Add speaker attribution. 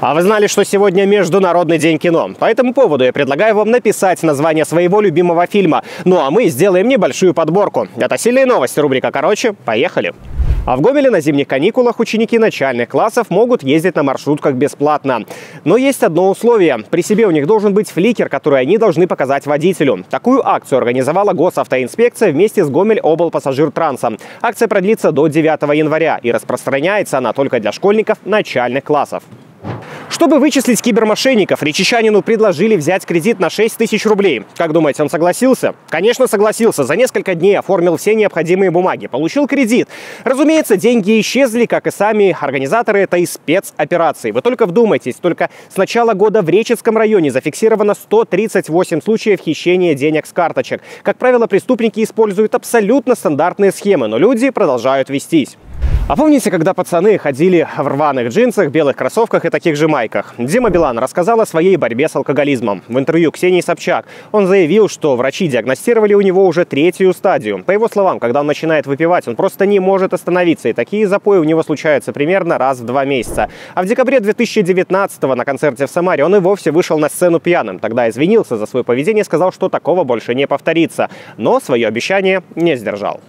Speaker 1: А вы знали, что сегодня Международный день кино? По этому поводу я предлагаю вам написать название своего любимого фильма. Ну а мы сделаем небольшую подборку. Это сильные новости, рубрика «Короче». Поехали! А в Гомеле на зимних каникулах ученики начальных классов могут ездить на маршрутках бесплатно. Но есть одно условие. При себе у них должен быть фликер, который они должны показать водителю. Такую акцию организовала госавтоинспекция вместе с Гомель Обл Пассажир Трансом. Акция продлится до 9 января и распространяется она только для школьников начальных классов. Чтобы вычислить кибермошенников, речищанину предложили взять кредит на 6 тысяч рублей. Как думаете, он согласился? Конечно, согласился. За несколько дней оформил все необходимые бумаги, получил кредит. Разумеется, деньги исчезли, как и сами организаторы этой спецоперации. Вы только вдумайтесь, только с начала года в Реческом районе зафиксировано 138 случаев хищения денег с карточек. Как правило, преступники используют абсолютно стандартные схемы, но люди продолжают вестись. А помните, когда пацаны ходили в рваных джинсах, белых кроссовках и таких же майках? Дима Билан рассказал о своей борьбе с алкоголизмом. В интервью Ксении Собчак он заявил, что врачи диагностировали у него уже третью стадию. По его словам, когда он начинает выпивать, он просто не может остановиться. И такие запои у него случаются примерно раз в два месяца. А в декабре 2019 на концерте в Самаре он и вовсе вышел на сцену пьяным. Тогда извинился за свое поведение сказал, что такого больше не повторится. Но свое обещание не сдержал.